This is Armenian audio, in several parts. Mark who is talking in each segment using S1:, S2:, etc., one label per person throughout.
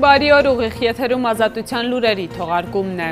S1: Բարի օր ուղիղ եթերում ազատության լուրերի թողարկումն է։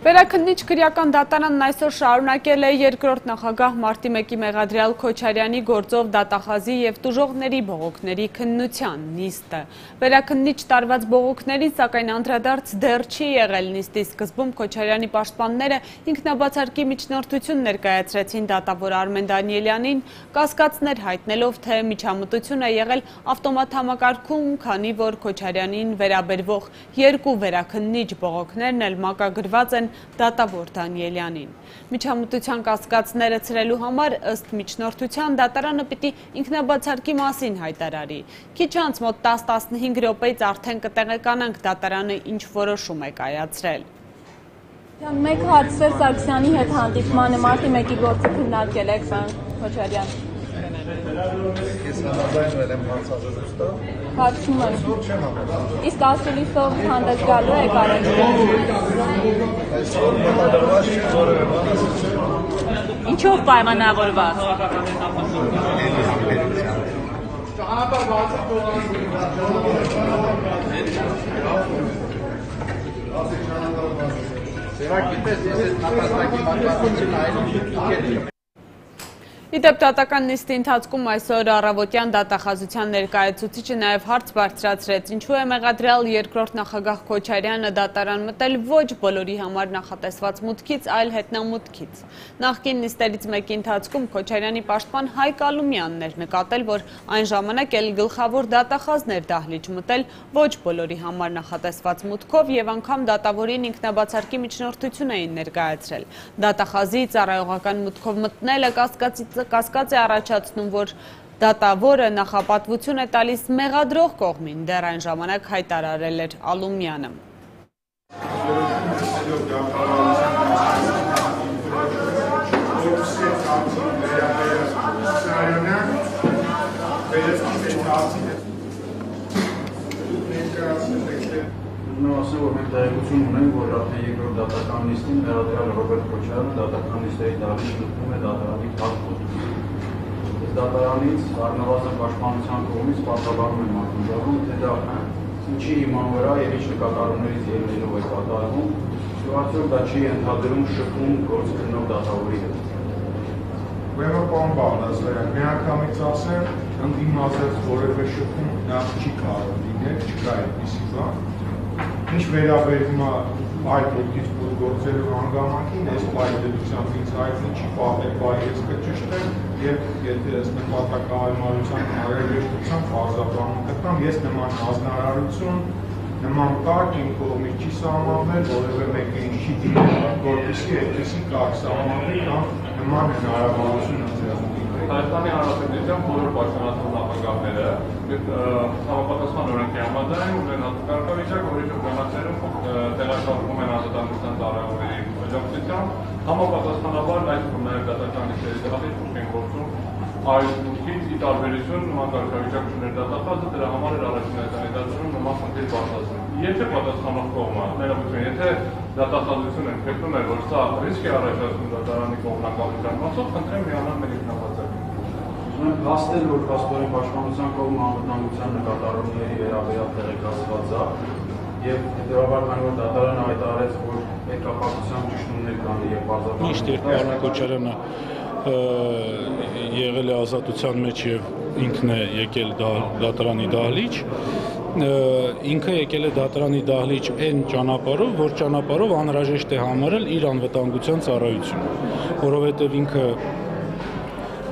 S1: Վերաքննիչ քրեական դատարանն այսօր շարունակել է երկրորդ նախագահ Մարտի 1-ի Մեղադրյալ Քոչարյանի գործով դատախազի եւ տուժողների բողոքների քննության նիստը։ Վերաքննիչ տարված բողոքներին սակայն անդրադարձ դեռ չի եղել նիստի սկզբում Քոչարյանի պաշտպանները ինքնաբացարկի միջնորդություն ներկայացրեցին դատավոր Արմեն Դանիելյանին, կասկածներ հայտնելով, թե միջամտություն է եղել ավտոմատ համակարգում, քանի որ Քոչարյանին վերաբերվող երկու վերաքննիչ բողոքներն էլ մակագրված են դատավոր Դանիելյանին։ Միջամտության կասկածները ցրելու համար ըստ միջնորդության դատարանը պիտի ինքնաբացարկի մասին հայտարարի։ Քիչ անց մոտ 10-15 րոպեից արդեն կտեղեկանանք դատարանը ինչ որոշում է կայացրել։
S2: Մեկ հատ Սեր Սարգսյանի հետ հանդիպմանը մարտի 1-ի գործը քննարկել եք, պարոն Քոչարյան։
S3: Ես համաձայնվել եմ հարցազրույցը։
S2: Հարցնում եմ։
S3: Որ չեմ համաձայնվել։
S2: Իսկ ասուլիսով հանդես գալու եք առաջին։
S3: Այսօր մտադրված չի որևէ բան ասել։
S4: Ինչով պայմանավորված։
S3: Սրանք իպես ես այս նպատակի պատասխանատվություն այլ ինքեր
S1: Իդեպ դատական նիստի ընթացքում այսօր առավոտյան դատախազության ներկայացուցիչը նաև հարց բարձրացրեց, ինչու է մեղադրյալ երկրորդ նախագահ Քոչարյանը դատարան մտել ոչ բոլորի համար նախատեսված մուտքից, այլ հետնամուտքից։ Նախկին նիստերից մեկի ընթացքում Քոչարյանի պաշտպան Հայկ Ալումյանն էր նկատել, որ այն ժամանակ էլ գլխավոր դատախազներ դահլիճ մտել ոչ բոլորի համար նախատեսված մուտքով եւ անգամ դատավորին ինքնաբացարկի միջնորդություն էին ներկայացրել։ Դատախազի ծառայողական մուտքով մտնելը կասկածից կասկած է առաջացնում, որ դատավորը նախապատվություն է տալիս մեղադրող կողմին, դեռ այն ժամանակ հայտարարել էր Ալումյանը։
S5: Նա ասել որ մենք տեղեկություն ունենք, որ արդեն երկրորդ դատական նիստին մեղադրյալ Ռոբերտ Քոչարյանը դատական նիստերի դահլիճ մտնում է դատարանի Այս դատարանից առնվազն պաշտպանության կողմից պարտավորում են մարտուժարում, թե դա ինչի իման վրա եւ ինչ նկատառումներից ելնելով է կատարվում, եւ արդյոք դա չի ընդհանրում շփում գործ քննող դատավորի հետ։
S6: Ուրեմն պարոն Բաղդասարյան, մի անգամից ասեմ, ընդդիմացած որևէ շփում նախ չի կարող լինել, չկա այդպիսի բան։ Ինչ վերաբերում է այդ փոլ գործելու հանգամանքին, այս պայմանությամբ ինձ հայտնի չի պատել բայես կճշտել եւ եթե ըստ նպատակահարմարության հարաբերությամբ բարձրաբանում կտամ, ես նման հանրարարություն նման կարգ իմ կողմից չի սահմանվել, որևէ մեկը ինչ չի դիմել, որպեսզի այդպեսի կարգ սահմանվի կամ նման հնարավորություն
S7: Հայաստանի Հանրապետության բոլոր պաշտոնատար նախագահները համապատասխան օրենքի համաձայն ունեն հատկարկավիճակ, որի շրջանակներում տեղաշարժվում են ազատագրության ծառայողների աջակցությամբ, համապատասխանաբար այդ նաև դատական նիստերի դեպքում չեն գործում այս մուտքից ի տարբերություն նման կարգավիճակ չուներ դատախազը դրա համար էր առաջին այդանի դատում նման խնդիր բարձրացնում։ Եթե պատասխանող կողմը, ներողություն, եթե դատախազությունը փոխում է, որ սա ռիսկ է առաջացնում դատարանի կողմնակալության մասով, խնդրեմ միանալ մեր ինքնաբացակի
S5: Ուզում հաստել, որ փաստորեն պաշտպանության կողմը անվտանգության նկատառումների վերաբերյալ տեղեկացված է եւ հետեւաբար քանի որ դատարանը հայտարարեց, որ այդ կապակցությամբ ճշտումներ կան եւ բարձրացան։
S8: Միշտ երբ պարոն Քոչարյանը եղել է ազատության մեջ եւ ինքն է եկել դատարանի դահլիճ, ինքը եկել է դատարանի դահլիճ այն ճանապարհով, որ ճանապարհով անհրաժեշտ է համարել իր անվտանգության ծառայությունը, որովհետեւ ինքը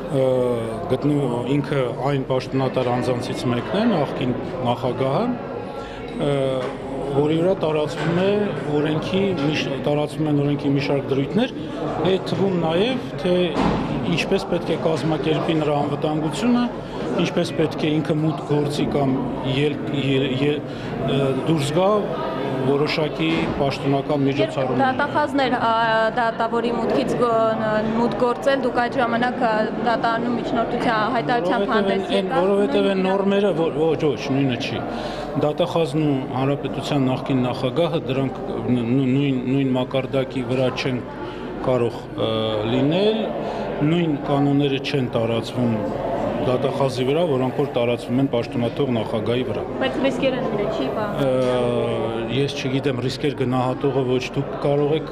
S8: գտնում ինքը այն պաշտոնատար անձանցից մեկն է, նախկին նախագահը, որի վրա տարածվում է օրենքի տարածվում են օրենքի մի շարք դրույթներ, այդ թվում նաև թե ինչպես պետք է կազմակերպի նրա անվտանգությունը, ինչպես պետք է ինքը մուտք գործի կամ ել, ել, ել, դուրս գա որոշակի պաշտոնական միջոցառում։
S2: Դատախազներ դատավորի մուտքից մուտք գործել, դուք այդ ժամանակ դատարանում միջնորդության հայտարարությամբ հանդես
S8: եկաք։ Որովհետև այն նորմերը ոչ, ոչ, նույնը չի։ Դատախազն ու հանրապետության նախկին նախագահը դրանք նույն նույն մակարդակի վրա չեն կարող լինել, նույն կանոնները չեն տարածվում դատախազի վրա, որոնք որ տարածվում են պաշտոնաթող նախագահի վրա։
S2: Բայց ռիսկեր են դրել, չի բա։
S8: Ես չգիտեմ ռիսկեր գնահատողը ոչ դուք կարող եք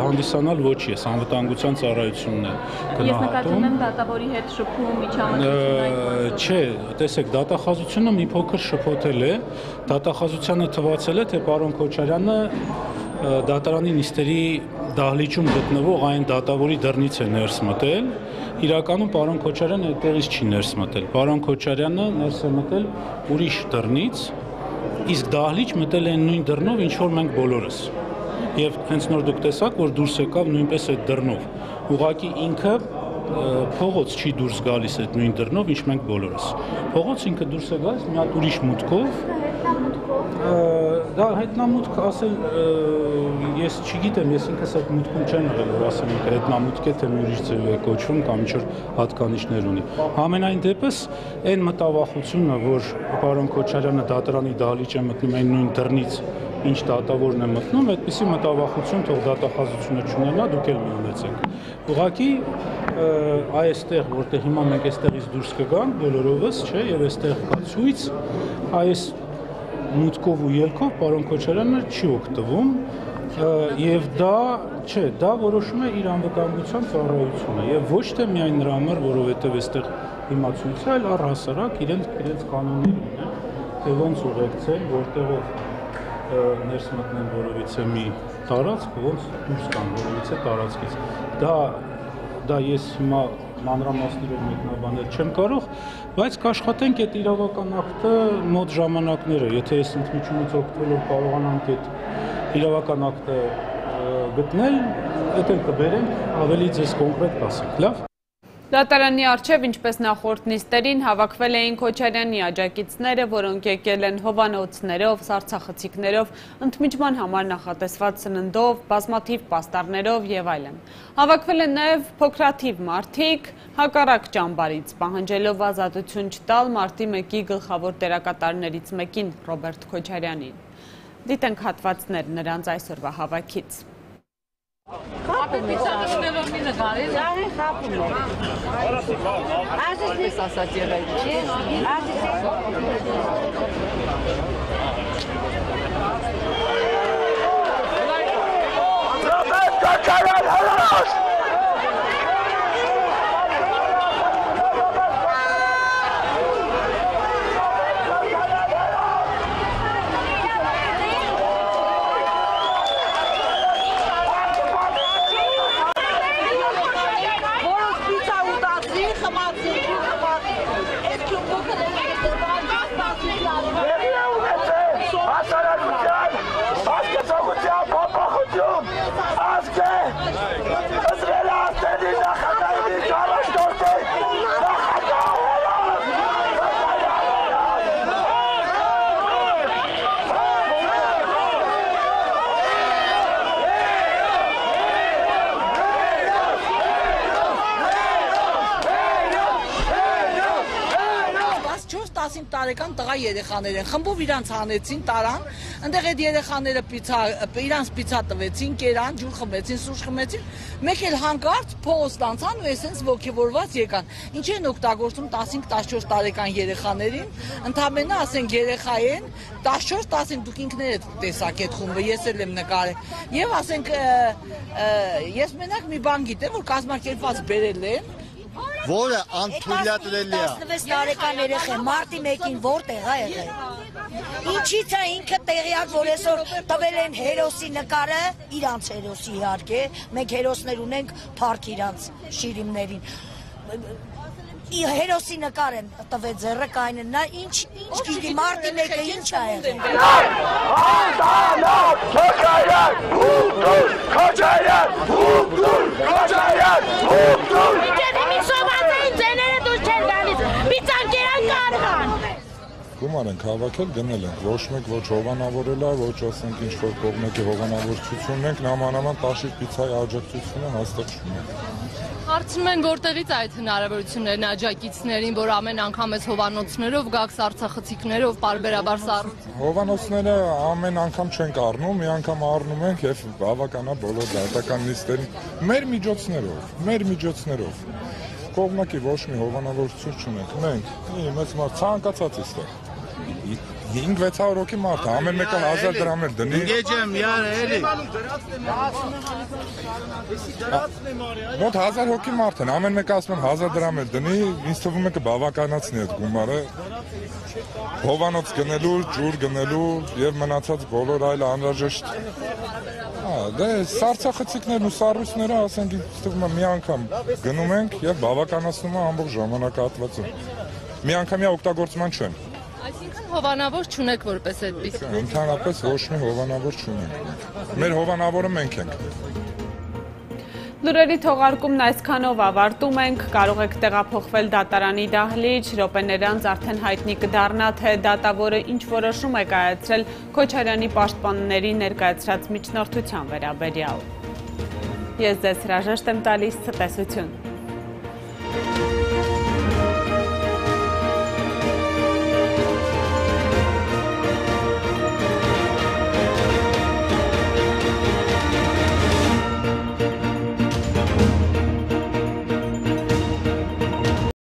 S8: հանդիսանալ, ոչ ես, անվտանգության ծառայությունն է
S2: Ես նկատում
S8: գնահատում։
S2: եմ դատավորի հետ շփում, միջամտություն
S8: Չէ, տեսեք, դատախազությունը մի փոքր շփոթել է։ Դատախազությանը թվացել է, թե պարոն Քոչարյանը դատարանի նիստերի դահլիճում գտնվող այն դատավորի դռնից է ներս մտել։ Իրականում պարոն Քոչարյանը այդտեղից չի ներս մտել։ Պարոն Քոչարյանը ներս է մտել ուրիշ դռնից, իսկ դահլիճ մտել են նույն դռնով, ինչ որ մենք բոլորս։ Եվ հենց նոր դուք տեսաք, որ դուրս եկավ նույնպես այդ դռնով։ Ուղղակի ինքը փողոց չի դուրս գալիս այդ նույն դռնով, ինչ մենք բոլորս։ Փողոց ինքը դուրս է գալիս մի հատ ուրիշ մուտքով։ Ա, Դա հետնամուտք ասել ես չգիտեմ, ես ինքս այդ մուտքում չեմ եղել, որ ասեմ հետնամուտք է, թե ուրիշ ձև է կոչվում կամ ինչ որ հատկանիշներ ունի։ Համենայն դեպս այն մտավախությունը, որ պարոն Քոչարյանը դատարանի դահլիճ է մտնում այն նույն դռնից, ինչ դատավորն է մտնում, այդպիսի մտավախություն թող դատախազությունը չունենա, դուք էլ մի ունեցեք։ Ուղղակի այստեղ, որտեղ հիմա մենք այստեղից դուրս կգանք բոլորովս, չէ, եւ այստեղ կա ցույց, այս մուտքով ու ելքով պարոն Քոչարյանը չի օգտվում եւ դա չէ, դա որոշում է իր անվտանգության ծառայությունը եւ ոչ թե միայն նրա համար, որովհետեւ այստեղ հիմա ցույց է, այլ առհասարակ իրենց իրենց կանոններ ունեն, թե ոնց ուղեկցել, որտեղով ներս մտնեն որովիցե մի տարածք, ոնց դուրս գան որովիցե տարածքից։ Դա դա ես հիմա մանրամասներով մեկնաբանել չեմ կարող, բայց կաշխատենք այդ իրավական ակտը մոտ ժամանակները, եթե այս ընդմիջումից օգտվելով կարողանանք այդ իրավական ակտը գտնել, դա կբերենք, ավելի ձեզ կոնկրետ կասենք, լավ։
S1: Դատարանի արչև, ինչպես նախորդ նիստերին, հավաքվել էին Քոչարյանի աջակիցները, որոնք եկել են հովանոցներով, սարցախցիկներով, ընդմիջման համար նախատեսված սննդով, բազմաթիվ պաստառներով եւ այլն։ Հավաքվել են նաեւ փոքրաթիվ մարդիկ, հակառակ ճամբարից, պահանջելով ազատություն չտալ մարտի 1-ի գլխավոր դերակատարներից մեկին Ռոբերտ Քոչարյանին։ Դիտենք հատվածներ նրանց այսօրվա հավաքից։
S4: Այսպես ասած եղել չի։
S9: Որոնց 15 տարեկան տղա երեխաներ են։ Խմբով իրանց հանեցին տարան, այնտեղ այդ երեխաները պիցա իրանց պիցա տվեցին, կերան, ջուր խմեցին, սուրճ խմեցին։ Մեկ էլ հանկարծ փողոց տանցան ու էսենց ողքեվորված եկան։ Ինչ են օգտագործում 15-14 տարեկան երեխաներին։ Ընդամենը ասենք երեխա են 14-15 դուք ինքներդ տեսակ այդ խումբը, ես էլ եմ նկարել։ Եվ ասենք ես մենակ մի բան գիտեմ, որ կազմակերպված բերել են
S10: որը անթույլատրելի է
S4: 16 տարեկան երեխա մարտի 1-ին որտեղ է եղել։ Ինչից է ինքը տեղյակ, որ այսօր տվել են հերոսի նկարը, իրանց հերոսի իհարկե, մենք հերոսներ ունենք փառք իրանց շիրիմներին։ Ի հերոսի նկար են տվել ձեռը կայնը, նա ինչ ինչ գիտի մարտի 1-ը ինչ է եղել։
S10: Անդանոց Քոչարյան ուտուր Քոչարյան ուտուր Քոչարյան ուտուր
S9: Մի սովածային ձեները դուրս չեն գալիս։ Մի ծանկերան կարվան։
S11: Գումար ենք հավաքել, գնել ենք։ Ոչ մեկ ոչ հովանավորել է, ոչ ասենք ինչ որ կողմնակի հովանավորչություն ունենք, նամանավան տաշիկ պիցայի աջակցությունը հաստատ չունենք։
S12: Հարցնում են որտեղից է այդ հնարավորություններն աջակիցներին, որ ամեն անգամ այս հովանոցներով գաք սարցախցիկներով բարբերաբար սար։
S11: Հովանոցները ամեն անգամ չենք առնում, մի անգամ առնում ենք եւ բավականա բոլոր դատական նիստերին մեր միջոցներով, մեր միջոցներով։ կողմնակի ոչ մի հովանավորություն չունենք։ Մենք մի մեծ մարդ ցանկացած էստեղ 5-600 հոգի մարդ, ամեն մեկը 1000 դրամ էլ դնի։
S10: Գեջեմ, յար, էլի։
S11: Մոտ 1000 հոգի մարդ են, ամեն մեկը ասում են 1000 դրամ էլ դնի, ինձ թվում է կբավականացնի այդ գումարը։ Հովանոց գնելու, ջուր գնելու եւ մնացած բոլոր այլ անհրաժեշտ Հա, դե սարցախցիկներն ու սառույցները, ասենք, ինձ թվում է մի անգամ գնում ենք եւ բավականացնում է ամբողջ ժամանակահատվածը։ Մի անգամյա օգտագործման չեն։
S12: Այսինքն հովանավոր չունեք որպես այդպես։
S11: Ընդհանրապես ոչ մի հովանավոր չունենք։ Մեր հովանավորը մենք ենք։
S1: Լուրերի թողարկումն այսքանով ավարտում ենք, կարող եք տեղափոխվել դատարանի դահլիճ, Ռոպեն անց արդեն հայտնի կդառնա, թե դատավորը ինչ որոշում է կայացրել Քոչարյանի պաշտպանների ներկայացրած միջնորդության վերաբերյալ։ Ես ձեզ հրաժեշտ եմ տալիս ցտեսություն։